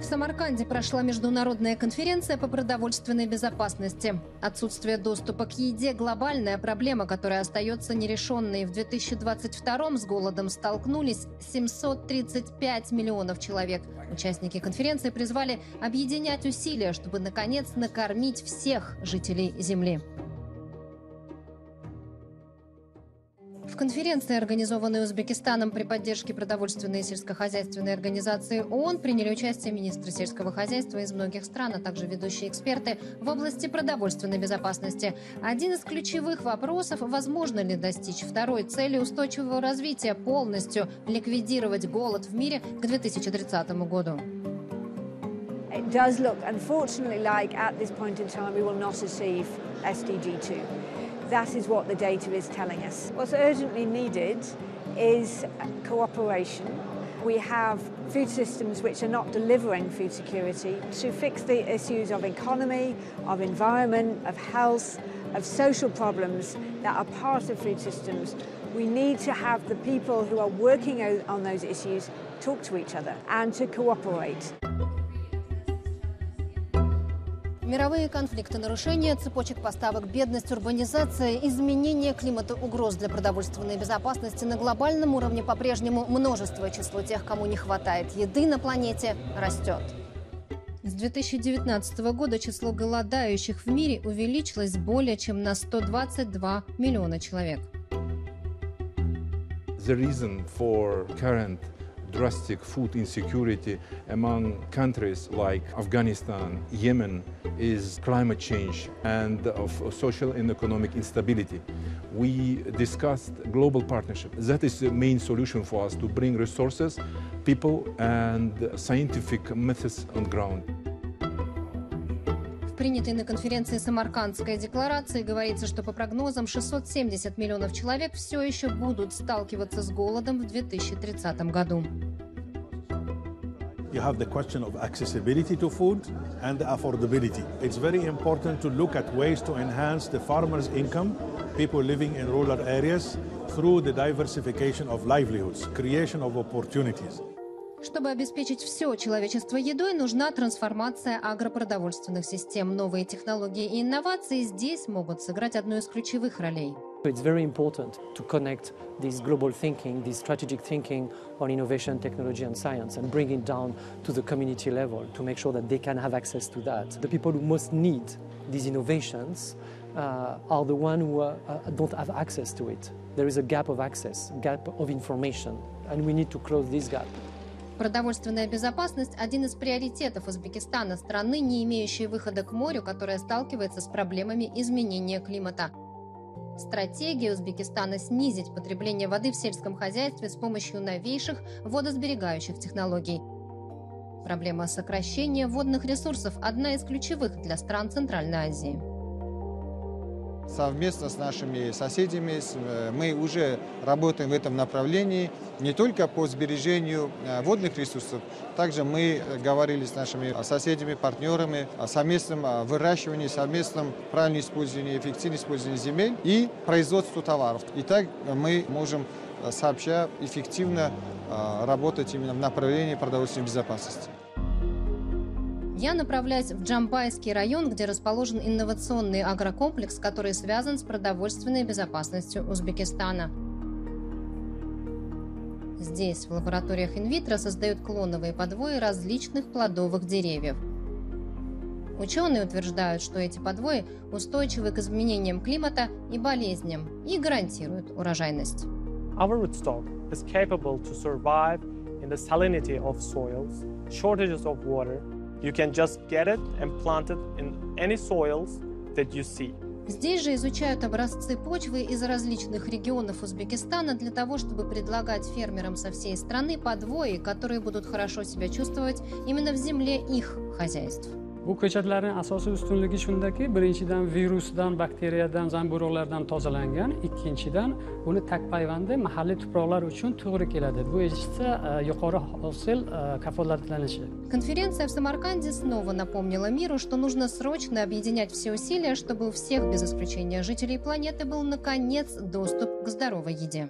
В Самарканде прошла международная конференция по продовольственной безопасности. Отсутствие доступа к еде – глобальная проблема, которая остается нерешенной. В 2022 с голодом столкнулись 735 миллионов человек. Участники конференции призвали объединять усилия, чтобы, наконец, накормить всех жителей Земли. Конференции, организованной Узбекистаном при поддержке продовольственной и сельскохозяйственной организации ООН, приняли участие министры сельского хозяйства из многих стран, а также ведущие эксперты в области продовольственной безопасности. Один из ключевых вопросов – возможно ли достичь второй цели устойчивого развития, полностью ликвидировать голод в мире к 2030 году. It does look, unfortunately, like at this point in time we will not achieve SDG 2. That is what the data is telling us. What's urgently needed is cooperation. We have food systems which are not delivering food security. To fix the issues of economy, of environment, of health, of social problems that are part of food systems, we need to have the people who are working on those issues talk to each other and to cooperate. Мировые конфликты, нарушения цепочек поставок, бедность, урбанизация, изменение климата, угроз для продовольственной безопасности на глобальном уровне по-прежнему множество число тех, кому не хватает еды на планете, растет. С 2019 года число голодающих в мире увеличилось более чем на 122 миллиона человек. The reason for current drastic food insecurity among countries like Afghanistan, Yemen, is climate change and of social and economic instability. We discussed global partnership. That is the main solution for us to bring resources, people, and scientific methods on ground. принятой на конференции Самаркандской декларации говорится, что по прогнозам 670 миллионов человек все еще будут сталкиваться с голодом в 2030 году. You have the question of accessibility to food and affordability. It's very important to look at ways to enhance the farmers' income, people living in rural areas, through the diversification of livelihoods, creation of opportunities. Чтобы обеспечить все человечество едой, нужна трансформация агропродовольственных систем. Новые технологии и инновации здесь могут сыграть одну из ключевых ролей. It's very important to connect this global thinking, this strategic thinking on innovation, technology and science and bring it down to the community level to make sure that they can have access to that. The people who most need these innovations uh, are the ones who uh, don't have access to it. There is a gap of access, gap of information, and we need to close this gap. Продовольственная безопасность – один из приоритетов Узбекистана, страны, не имеющей выхода к морю, которая сталкивается с проблемами изменения климата. Стратегия Узбекистана снизить потребление воды в сельском хозяйстве с помощью новейших водосберегающих технологий. Проблема сокращения водных ресурсов – одна из ключевых для стран Центральной Азии совместно с нашими соседями э, мы уже работаем в этом направлении не только по сбережению э, водных ресурсов, также мы говорили с нашими соседями, партнерами о совместном э, выращивании, совместном правильном использовании, эффективном использовании земель и производству товаров. И так мы можем сообща эффективно работать именно в направлении продовольственной безопасности. Я направляюсь в Джамбайский район, где расположен инновационный агрокомплекс, который связан с продовольственной безопасностью Узбекистана. Здесь, в лабораториях инвитро, создают клоновые подвои различных плодовых деревьев. Ученые утверждают, что эти подвои устойчивы к изменениям климата и болезням и гарантируют урожайность. Our rootstock is capable to survive in the salinity of soils, shortages of water, You can just get it and plant it in any soils that you see. Здесь же изучают образцы почвы из различных регионов Узбекистана для того, чтобы предлагать фермерам со всей страны подвои, которые будут хорошо себя чувствовать именно в земле их хозяйств. Bu ko'chatlarning asosiy ustunligi shundaki birinchidan virusdan bakteriyadan zamburug'lardan tozalangan ikkinchidan uni takpayvandi mahalliy tuproqlar uchun to'g'ri keladi. Bu esa e, yuqori hosil e, kafolatlanishi конференция в самарканде снова напомнила миру что нужно срочно объединять все усилия чтобы у всех без исключения жителей планеты был наконец доступ к здоровой еде.